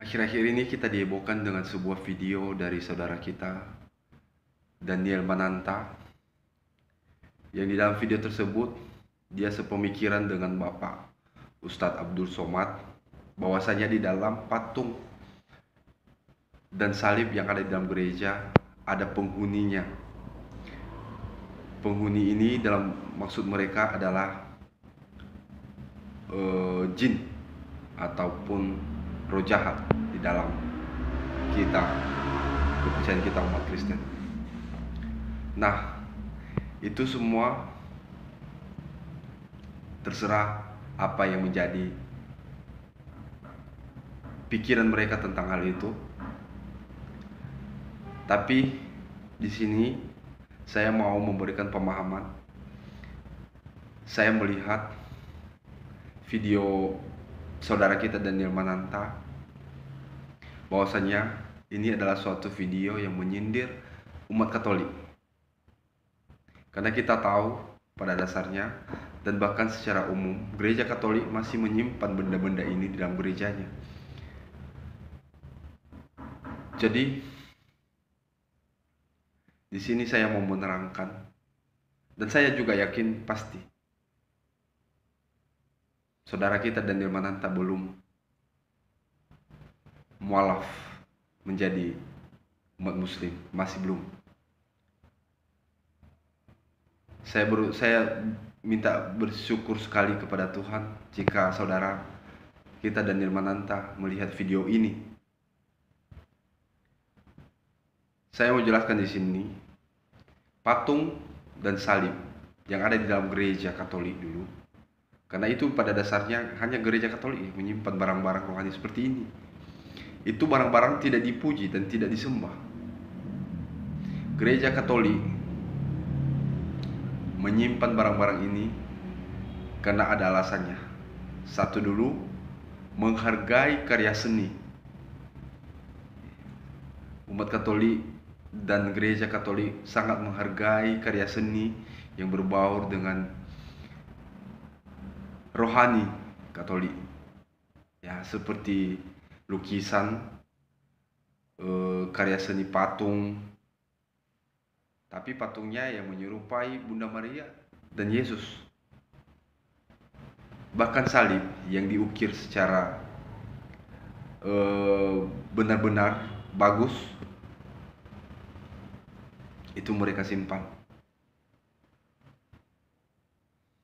Akhir-akhir ini kita dihebohkan dengan sebuah video dari saudara kita, Daniel Mananta, yang di dalam video tersebut dia sepemikiran dengan Bapak Ustadz Abdul Somad bahwasanya di dalam patung dan salib yang ada di dalam gereja ada penghuninya. Penghuni ini dalam maksud mereka adalah uh, jin ataupun roh jahat di dalam kita kepercayaan kita umat Kristen. Nah, itu semua terserah apa yang menjadi pikiran mereka tentang hal itu. Tapi di sini saya mau memberikan pemahaman. Saya melihat video saudara kita Daniel Mananta bahwasanya ini adalah suatu video yang menyindir umat Katolik. Karena kita tahu pada dasarnya dan bahkan secara umum gereja Katolik masih menyimpan benda-benda ini di dalam gerejanya. Jadi di sini saya mau menerangkan dan saya juga yakin pasti saudara kita Daniel Mananta belum mualaf menjadi umat muslim masih belum saya ber, saya minta bersyukur sekali kepada Tuhan jika saudara kita Daniel Mananta melihat video ini Saya mau jelaskan di sini patung dan salib yang ada di dalam gereja Katolik dulu. Karena itu pada dasarnya hanya gereja Katolik yang menyimpan barang-barang rohani seperti ini. Itu barang-barang tidak dipuji dan tidak disembah. Gereja Katolik menyimpan barang-barang ini karena ada alasannya. Satu dulu, menghargai karya seni. Umat Katolik dan gereja Katolik sangat menghargai karya seni yang berbaur dengan rohani Katolik. Ya, seperti lukisan, eh, karya seni patung. Tapi patungnya yang menyerupai Bunda Maria dan Yesus. Bahkan salib yang diukir secara eh, benar-benar bagus itu mereka simpan.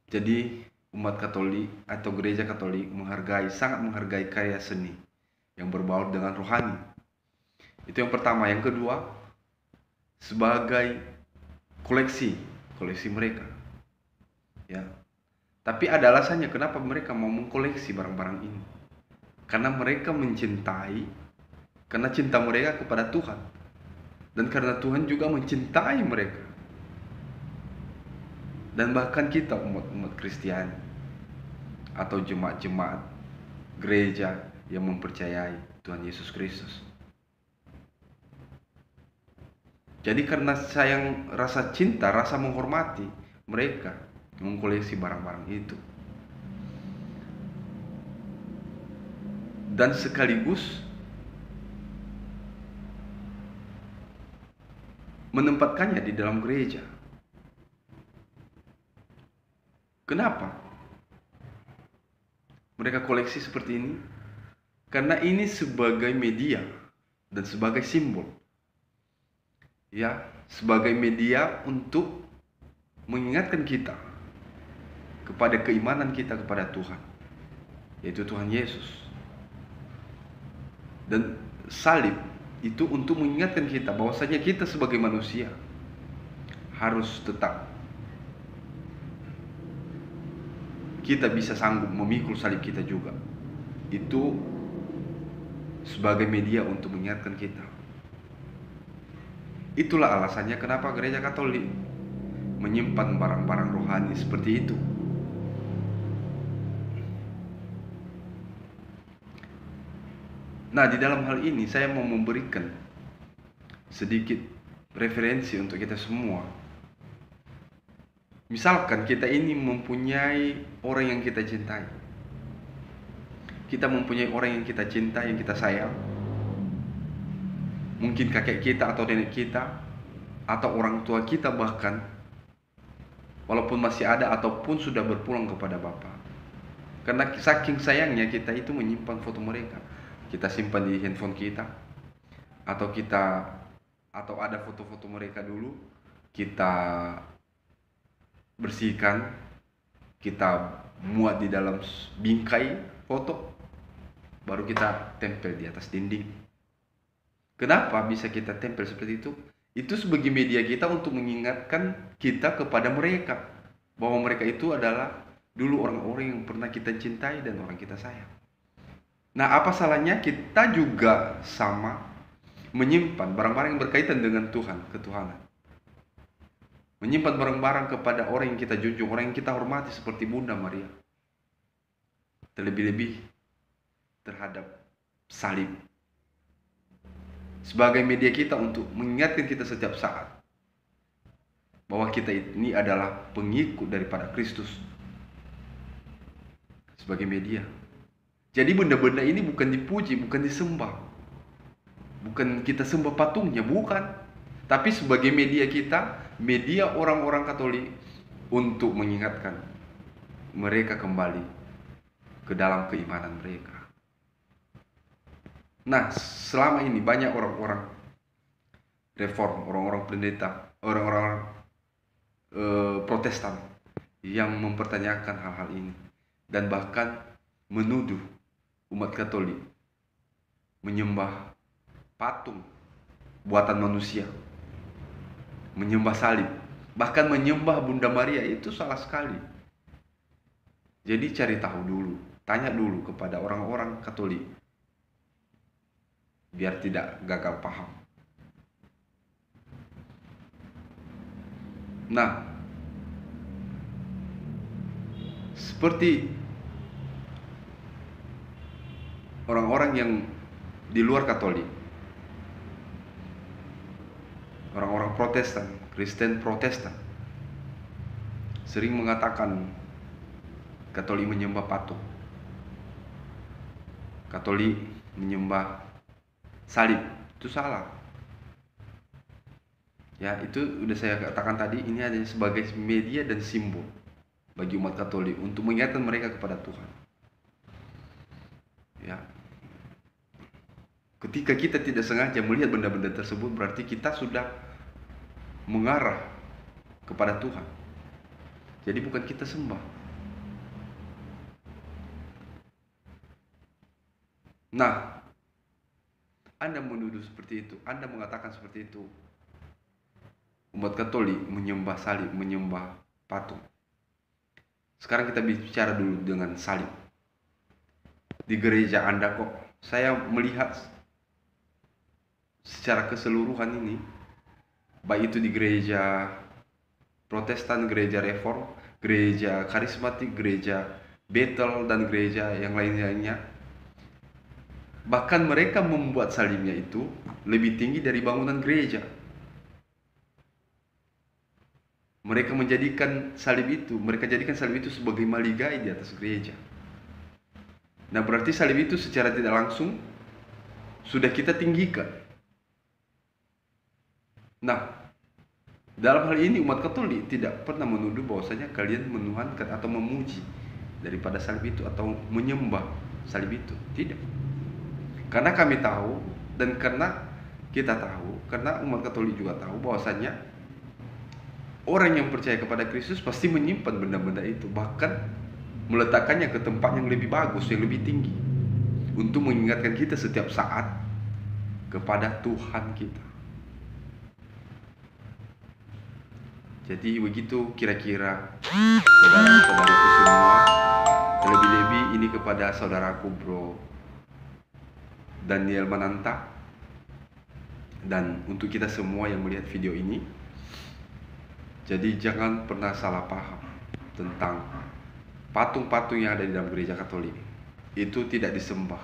Jadi umat Katolik atau gereja Katolik menghargai, sangat menghargai karya seni yang berbaur dengan rohani. Itu yang pertama. Yang kedua, sebagai koleksi, koleksi mereka. Ya. Tapi ada alasannya kenapa mereka mau mengkoleksi barang-barang ini. Karena mereka mencintai, karena cinta mereka kepada Tuhan dan karena Tuhan juga mencintai mereka. Dan bahkan kita umat-umat Kristiani atau jemaat-jemaat gereja yang mempercayai Tuhan Yesus Kristus. Jadi karena sayang rasa cinta, rasa menghormati mereka mengkoleksi barang-barang itu. Dan sekaligus menempatkannya di dalam gereja. Kenapa? Mereka koleksi seperti ini karena ini sebagai media dan sebagai simbol. Ya, sebagai media untuk mengingatkan kita kepada keimanan kita kepada Tuhan, yaitu Tuhan Yesus. Dan salib itu untuk mengingatkan kita bahwasanya kita sebagai manusia harus tetap kita bisa sanggup memikul salib kita juga. Itu sebagai media untuk mengingatkan kita. Itulah alasannya kenapa gereja Katolik menyimpan barang-barang rohani seperti itu. Nah, di dalam hal ini saya mau memberikan sedikit referensi untuk kita semua. Misalkan kita ini mempunyai orang yang kita cintai. kita mempunyai orang yang kita cinta, yang kita sayang. Mungkin kakek kita atau nenek kita atau orang tua kita bahkan walaupun masih ada ataupun sudah berpulang kepada Bapa. Karena saking sayangnya kita itu menyimpan foto mereka. Kita simpan di handphone kita atau kita atau ada foto-foto mereka dulu kita bersihkan kita muat di dalam bingkai foto baru kita tempel di atas dinding. Kenapa bisa kita tempel seperti itu? Itu sebagai media kita untuk mengingatkan kita kepada mereka bahwa mereka itu adalah dulu orang-orang yang pernah kita cintai dan orang kita sayang. Nah, apa salahnya kita juga sama menyimpan barang-barang yang berkaitan dengan Tuhan, ketuhanan. Menyimpan barang-barang kepada orang yang kita junjung, orang yang kita hormati seperti Bunda Maria. Terlebih-lebih terhadap salib sebagai media kita untuk mengingatkan kita setiap saat bahwa kita ini adalah pengikut daripada Kristus sebagai media. Jadi benda-benda ini bukan dipuji, bukan disembah. Bukan kita sembah patungnya, bukan. Tapi sebagai media kita, media orang-orang Katolik untuk mengingatkan mereka kembali ke dalam keimanan mereka. Nah, selama ini banyak orang-orang reform, orang-orang pendeta, orang-orang e, protestan yang mempertanyakan hal-hal ini dan bahkan menuduh umat Katolik menyembah patung buatan manusia, menyembah salib, bahkan menyembah Bunda Maria itu salah sekali. Jadi cari tahu dulu, tanya dulu kepada orang-orang Katolik biar tidak gagal paham. Nah, seperti orang-orang yang di luar Katolik, orang-orang Protestan, Kristen Protestan, sering mengatakan Katolik menyembah patung, Katolik menyembah salib. Itu salah. Ya itu udah saya katakan tadi ini hanya sebagai media dan simbol bagi umat Katolik untuk mengingatkan mereka kepada Tuhan. Ya ketika kita tidak sengaja melihat benda-benda tersebut berarti kita sudah mengarah kepada Tuhan jadi bukan kita sembah nah anda menuduh seperti itu, Anda mengatakan seperti itu. Umat Katolik menyembah salib, menyembah patung. Sekarang kita bicara dulu dengan salib. Di gereja Anda kok saya melihat secara keseluruhan ini baik itu di gereja Protestan, gereja Reform, gereja karismatik, gereja Bethel dan gereja yang lain-lainnya Bahkan mereka membuat salibnya itu lebih tinggi dari bangunan gereja. Mereka menjadikan salib itu, mereka jadikan salib itu sebagai maligai di atas gereja. Nah berarti salib itu secara tidak langsung sudah kita tinggikan. Nah, dalam hal ini umat Katolik tidak pernah menuduh bahwasanya kalian menuhankan atau memuji daripada salib itu atau menyembah salib itu. Tidak. Karena kami tahu dan karena kita tahu, karena umat Katolik juga tahu bahwasanya orang yang percaya kepada Kristus pasti menyimpan benda-benda itu, bahkan meletakkannya ke tempat yang lebih bagus, yang lebih tinggi untuk mengingatkan kita setiap saat kepada Tuhan kita. Jadi begitu kira-kira saudara-saudaraku semua Terlebih-lebih ini kepada saudaraku bro. Daniel Mananta. Dan untuk kita semua yang melihat video ini jadi jangan pernah salah paham tentang patung-patung yang ada di dalam gereja Katolik. Itu tidak disembah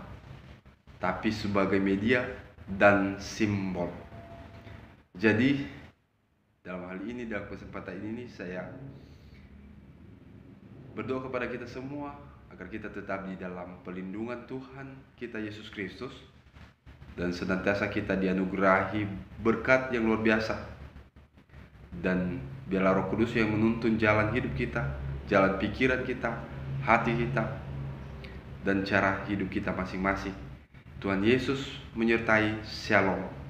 tapi sebagai media dan simbol. Jadi dalam hal ini dalam kesempatan ini saya berdoa kepada kita semua agar kita tetap di dalam pelindungan Tuhan kita Yesus Kristus dan senantiasa kita dianugerahi berkat yang luar biasa dan biarlah Roh Kudus yang menuntun jalan hidup kita, jalan pikiran kita, hati kita, dan cara hidup kita masing-masing. Tuhan Yesus menyertai Shalom.